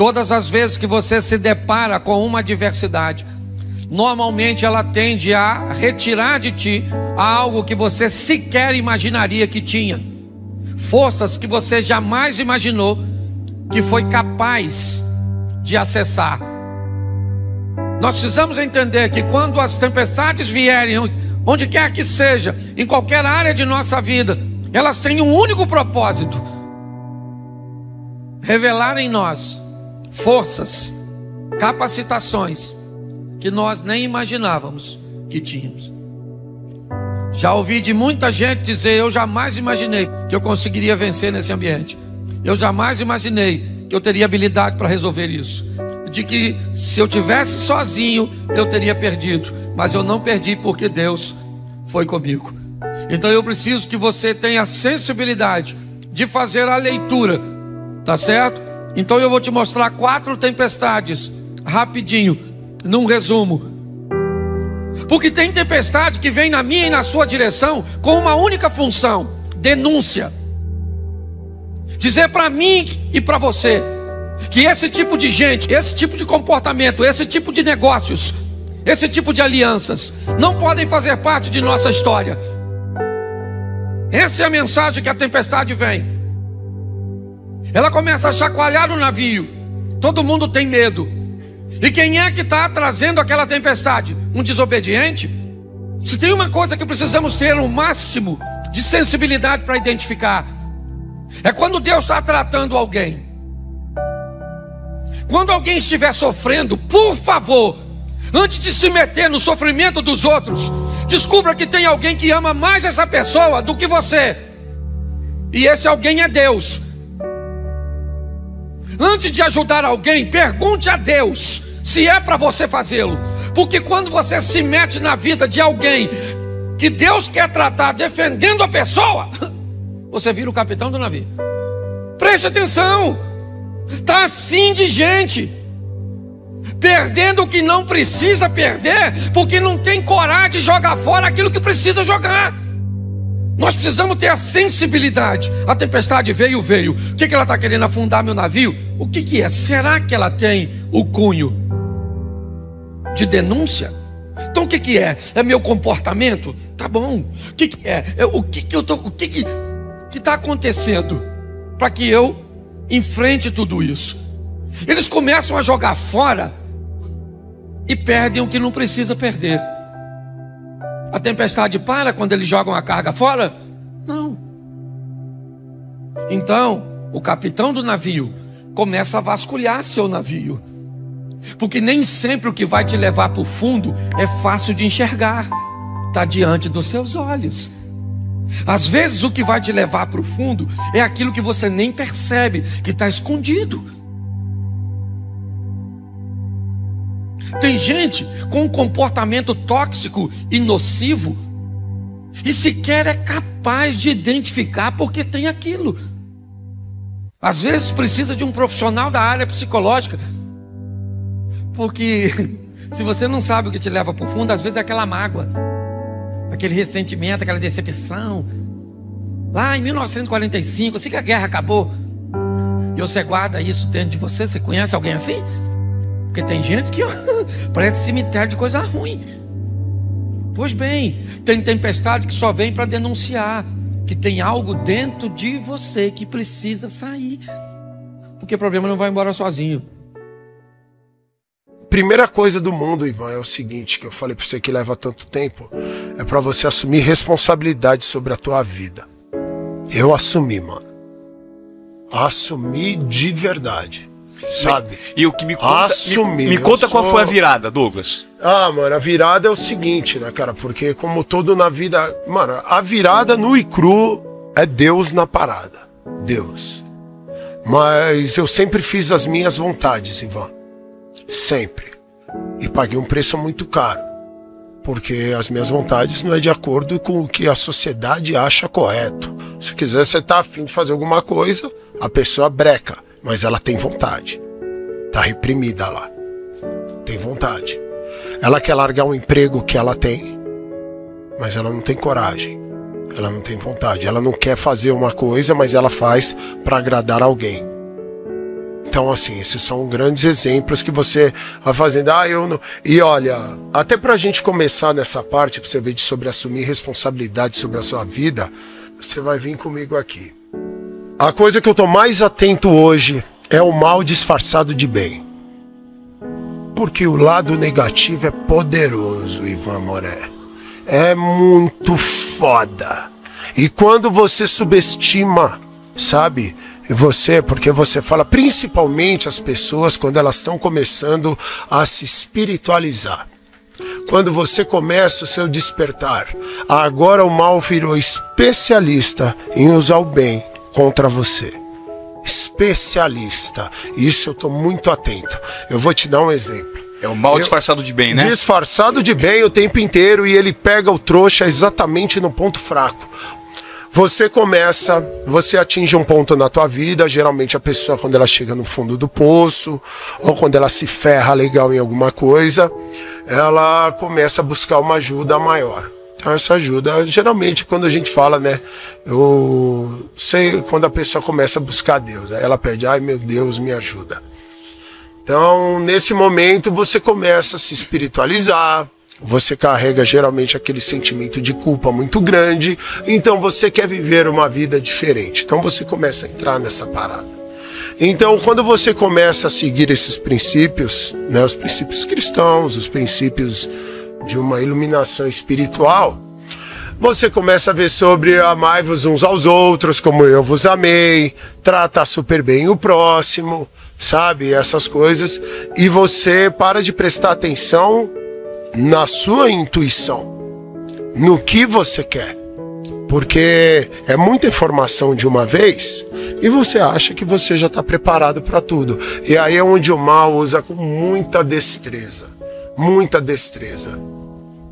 Todas as vezes que você se depara com uma adversidade, normalmente ela tende a retirar de ti algo que você sequer imaginaria que tinha, forças que você jamais imaginou que foi capaz de acessar. Nós precisamos entender que quando as tempestades vierem, onde quer que seja, em qualquer área de nossa vida, elas têm um único propósito: revelar em nós forças, capacitações que nós nem imaginávamos que tínhamos. Já ouvi de muita gente dizer: Eu jamais imaginei que eu conseguiria vencer nesse ambiente. Eu jamais imaginei que eu teria habilidade para resolver isso. De que se eu tivesse sozinho, eu teria perdido. Mas eu não perdi porque Deus foi comigo. Então eu preciso que você tenha a sensibilidade de fazer a leitura, tá certo? Então eu vou te mostrar quatro tempestades, rapidinho, num resumo. Porque tem tempestade que vem na minha e na sua direção com uma única função: denúncia. Dizer para mim e para você que esse tipo de gente, esse tipo de comportamento, esse tipo de negócios, esse tipo de alianças não podem fazer parte de nossa história. Essa é a mensagem que a tempestade vem. Ela começa a chacoalhar o navio. Todo mundo tem medo. E quem é que está trazendo aquela tempestade? Um desobediente? Se tem uma coisa que precisamos ter o máximo de sensibilidade para identificar, é quando Deus está tratando alguém. Quando alguém estiver sofrendo, por favor, antes de se meter no sofrimento dos outros, descubra que tem alguém que ama mais essa pessoa do que você. E esse alguém é Deus. Antes de ajudar alguém, pergunte a Deus se é para você fazê-lo. Porque quando você se mete na vida de alguém que Deus quer tratar defendendo a pessoa, você vira o capitão do navio. Preste atenção. Tá assim de gente perdendo o que não precisa perder, porque não tem coragem de jogar fora aquilo que precisa jogar. Nós precisamos ter a sensibilidade. A tempestade veio, veio. O que, que ela está querendo afundar meu navio? O que, que é? Será que ela tem o cunho de denúncia? Então o que, que é? É meu comportamento? Tá bom. O que, que é? é o que, que eu tô, o que que está acontecendo para que eu enfrente tudo isso? Eles começam a jogar fora e perdem o que não precisa perder. A tempestade para quando eles jogam a carga fora? Não. Então, o capitão do navio começa a vasculhar seu navio. Porque nem sempre o que vai te levar para o fundo é fácil de enxergar, está diante dos seus olhos. Às vezes o que vai te levar para o fundo é aquilo que você nem percebe, que está escondido. Tem gente com um comportamento tóxico e nocivo e sequer é capaz de identificar porque tem aquilo. Às vezes precisa de um profissional da área psicológica, porque se você não sabe o que te leva para o fundo, às vezes é aquela mágoa, aquele ressentimento, aquela decepção. Lá em 1945, assim que a guerra acabou, e você guarda isso dentro de você, você conhece alguém assim? Porque tem gente que parece cemitério de coisa ruim. Pois bem, tem tempestade que só vem para denunciar que tem algo dentro de você que precisa sair. Porque o problema não vai embora sozinho. Primeira coisa do mundo, Ivan, é o seguinte, que eu falei para você que leva tanto tempo, é para você assumir responsabilidade sobre a tua vida. Eu assumi, mano. Assumi de verdade. Sabe? E o que me conta, Assumir, me, me conta eu qual sou- foi a virada, Douglas. Ah, mano, a virada é o seguinte, né, cara? Porque como todo na vida. Mano, a virada no e cru é Deus na parada. Deus. Mas eu sempre fiz as minhas vontades, Ivan. Sempre. E paguei um preço muito caro. Porque as minhas vontades não é de acordo com o que a sociedade acha correto. Se quiser, você tá afim de fazer alguma coisa, a pessoa breca. Mas ela tem vontade. Tá reprimida lá. Tem vontade. Ela quer largar um emprego que ela tem, mas ela não tem coragem. Ela não tem vontade. Ela não quer fazer uma coisa, mas ela faz para agradar alguém. Então, assim, esses são grandes exemplos que você vai fazendo. Ah, eu não. E olha, até pra gente começar nessa parte, pra você ver de sobre assumir responsabilidade sobre a sua vida, você vai vir comigo aqui. A coisa que eu tô mais atento hoje é o mal disfarçado de bem. Porque o lado negativo é poderoso, Ivan Moré. É muito foda. E quando você subestima, sabe? Você, porque você fala, principalmente as pessoas quando elas estão começando a se espiritualizar. Quando você começa o seu despertar, agora o mal virou especialista em usar o bem contra você. Especialista. Isso eu estou muito atento. Eu vou te dar um exemplo. É o mal Eu- disfarçado de bem, né? Disfarçado de bem o tempo inteiro e ele pega o trouxa exatamente no ponto fraco. Você começa, você atinge um ponto na tua vida, geralmente a pessoa quando ela chega no fundo do poço, ou quando ela se ferra legal em alguma coisa, ela começa a buscar uma ajuda maior. Então essa ajuda, geralmente quando a gente fala, né, eu sei quando a pessoa começa a buscar Deus, ela pede, ai meu Deus, me ajuda. Então, nesse momento, você começa a se espiritualizar, você carrega geralmente aquele sentimento de culpa muito grande, então você quer viver uma vida diferente. Então, você começa a entrar nessa parada. Então, quando você começa a seguir esses princípios, né, os princípios cristãos, os princípios de uma iluminação espiritual, você começa a ver sobre amai-vos uns aos outros, como eu vos amei, tratar super bem o próximo, sabe? Essas coisas. E você para de prestar atenção na sua intuição, no que você quer. Porque é muita informação de uma vez e você acha que você já está preparado para tudo. E aí é onde o mal usa com muita destreza. Muita destreza.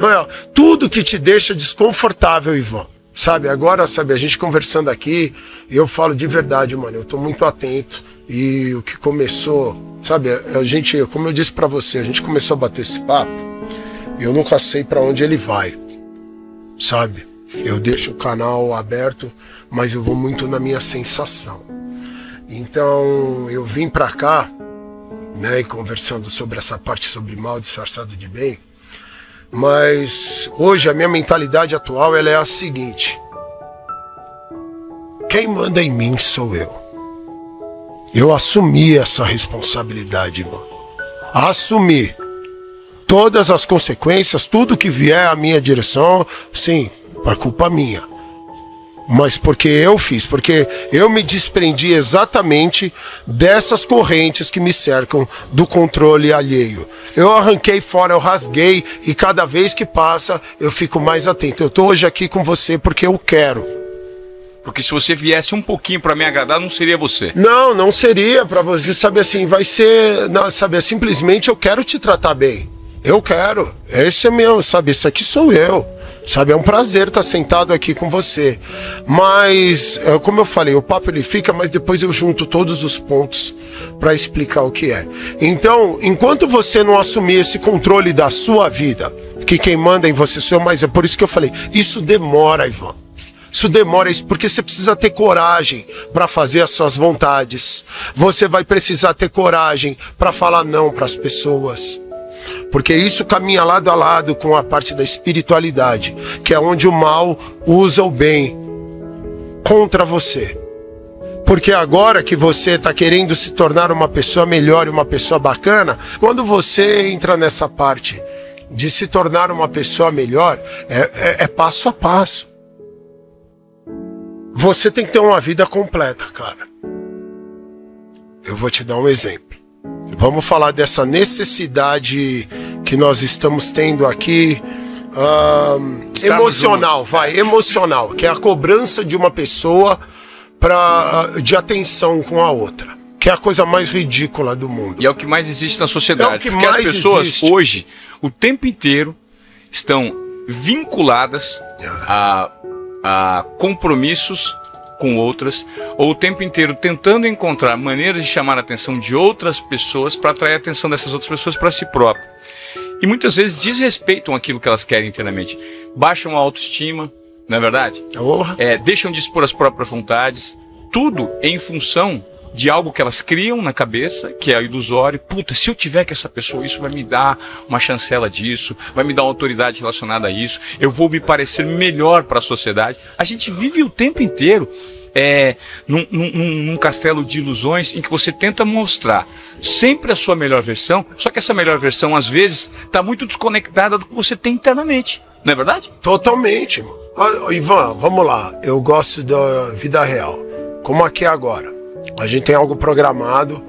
Não, tudo que te deixa desconfortável, Ivan. Sabe, agora, sabe, a gente conversando aqui, eu falo de verdade, mano, eu tô muito atento. E o que começou, sabe, a gente, como eu disse pra você, a gente começou a bater esse papo, e eu nunca sei pra onde ele vai. Sabe? Eu deixo o canal aberto, mas eu vou muito na minha sensação. Então, eu vim pra cá, né, e conversando sobre essa parte sobre mal disfarçado de bem, mas hoje a minha mentalidade atual ela é a seguinte: quem manda em mim sou eu. Eu assumi essa responsabilidade, irmão. Assumi todas as consequências, tudo que vier à minha direção, sim, por culpa minha. Mas porque eu fiz, porque eu me desprendi exatamente dessas correntes que me cercam do controle alheio. Eu arranquei fora, eu rasguei e cada vez que passa eu fico mais atento. Eu tô hoje aqui com você porque eu quero. Porque se você viesse um pouquinho pra me agradar, não seria você. Não, não seria pra você saber assim, vai ser, não, sabe, é simplesmente eu quero te tratar bem. Eu quero. Esse é meu, sabe, isso aqui sou eu. Sabe, é um prazer estar sentado aqui com você. Mas, é, como eu falei, o papo ele fica, mas depois eu junto todos os pontos para explicar o que é. Então, enquanto você não assumir esse controle da sua vida, que quem manda em você sou eu, mas é por isso que eu falei, isso demora, Ivan. Isso demora isso porque você precisa ter coragem para fazer as suas vontades. Você vai precisar ter coragem para falar não para as pessoas. Porque isso caminha lado a lado com a parte da espiritualidade, que é onde o mal usa o bem contra você. Porque agora que você está querendo se tornar uma pessoa melhor e uma pessoa bacana, quando você entra nessa parte de se tornar uma pessoa melhor, é, é- é passo a passo. Você tem que ter uma vida completa, cara. Eu vou te dar um exemplo. Vamos falar dessa necessidade que nós estamos tendo aqui. emocional, juntos. vai, emocional, que é a cobrança de uma pessoa pra, de atenção com a outra, que é a coisa mais ridícula do mundo. E é o que mais existe na sociedade. É o que porque as mais pessoas existe. hoje, o tempo inteiro, estão vinculadas a, a compromissos com outras, ou o tempo inteiro tentando encontrar maneiras de chamar a atenção de outras pessoas para atrair a atenção dessas outras pessoas para si próprio. E muitas vezes desrespeitam aquilo que elas querem inteiramente. Baixam a autoestima, não é verdade? Porra. é, deixam de expor as próprias vontades, tudo em função de algo que elas criam na cabeça, que é ilusório. Puta, se eu tiver com essa pessoa, isso vai me dar uma chancela disso, vai me dar uma autoridade relacionada a isso, eu vou me parecer melhor para a sociedade. A gente vive o tempo inteiro é, num, num, num, castelo de ilusões em que você tenta mostrar sempre a sua melhor versão, só que essa melhor versão, às vezes, está muito desconectada do que você tem internamente. Não é verdade? Totalmente. Ivan, vamos lá. Eu gosto da vida real. Como aqui agora. A gente tem algo programado,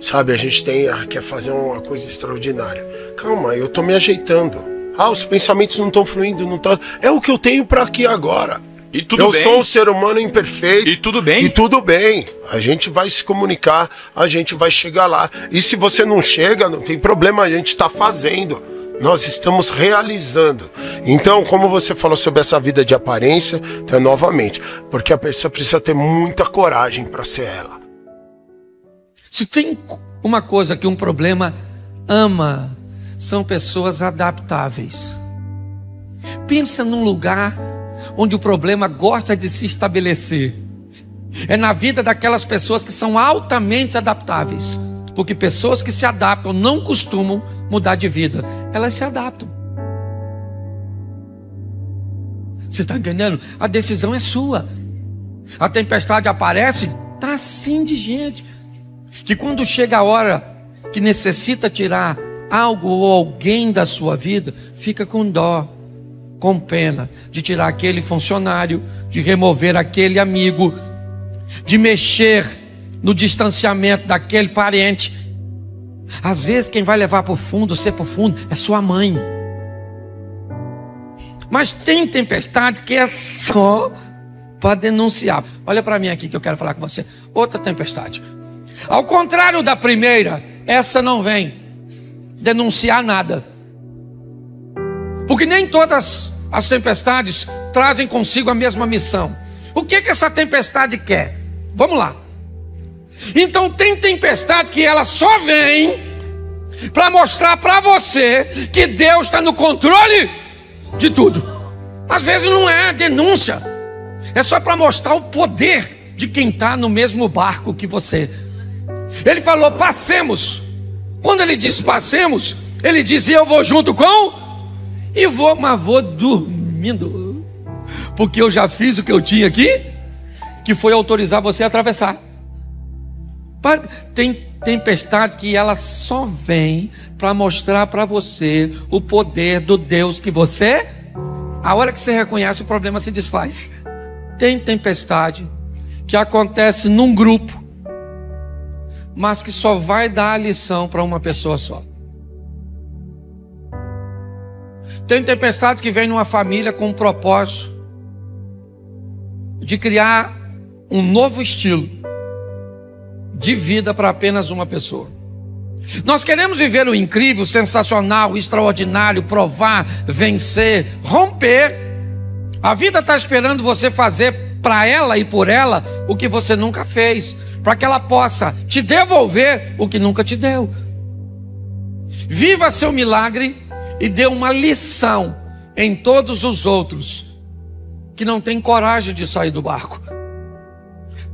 sabe? A gente tem ah, quer fazer uma coisa extraordinária. Calma, eu tô me ajeitando. Ah, os pensamentos não estão fluindo, não estão. É o que eu tenho para aqui agora. E tudo eu bem. sou um ser humano imperfeito. E tudo bem. E tudo bem. A gente vai se comunicar, a gente vai chegar lá. E se você não chega, não tem problema, a gente está fazendo. Nós estamos realizando. Então, como você falou sobre essa vida de aparência, então, novamente, porque a pessoa precisa ter muita coragem para ser ela. Se tem uma coisa que um problema ama, são pessoas adaptáveis. Pensa num lugar onde o problema gosta de se estabelecer. É na vida daquelas pessoas que são altamente adaptáveis. Porque pessoas que se adaptam não costumam mudar de vida, elas se adaptam. Você está entendendo? A decisão é sua. A tempestade aparece, está assim de gente. Que quando chega a hora que necessita tirar algo ou alguém da sua vida, fica com dó com pena de tirar aquele funcionário, de remover aquele amigo, de mexer no distanciamento daquele parente. Às vezes quem vai levar para o fundo, ser para o fundo, é sua mãe. Mas tem tempestade que é só para denunciar. Olha para mim aqui que eu quero falar com você. Outra tempestade. Ao contrário da primeira, essa não vem denunciar nada. Porque nem todas as tempestades trazem consigo a mesma missão. O que que essa tempestade quer? Vamos lá. Então tem tempestade que ela só vem para mostrar para você que Deus está no controle de tudo. Às vezes não é denúncia, é só para mostrar o poder de quem está no mesmo barco que você. Ele falou: passemos. Quando ele disse passemos, ele dizia: Eu vou junto com e vou, mas vou dormindo. Porque eu já fiz o que eu tinha aqui, que foi autorizar você a atravessar. Tem tempestade que ela só vem para mostrar para você o poder do Deus que você. A hora que você reconhece, o problema se desfaz. Tem tempestade que acontece num grupo, mas que só vai dar a lição para uma pessoa só. Tem tempestade que vem numa família com o propósito de criar um novo estilo de vida para apenas uma pessoa. Nós queremos viver o incrível, sensacional, extraordinário, provar, vencer, romper. A vida está esperando você fazer para ela e por ela o que você nunca fez, para que ela possa te devolver o que nunca te deu. Viva seu milagre e deu uma lição em todos os outros que não têm coragem de sair do barco.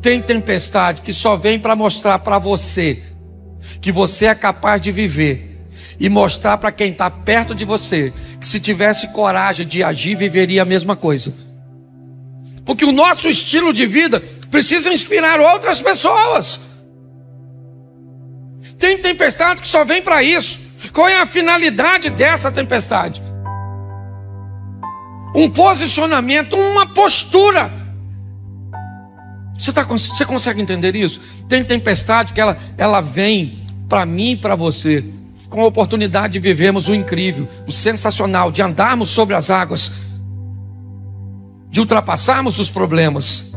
Tem tempestade que só vem para mostrar para você que você é capaz de viver e mostrar para quem está perto de você que se tivesse coragem de agir, viveria a mesma coisa. Porque o nosso estilo de vida precisa inspirar outras pessoas. Tem tempestade que só vem para isso. Qual é a finalidade dessa tempestade? Um posicionamento, uma postura. Você, tá, você consegue entender isso? Tem tempestade que ela, ela vem para mim e para você com a oportunidade de vivermos o incrível, o sensacional, de andarmos sobre as águas, de ultrapassarmos os problemas.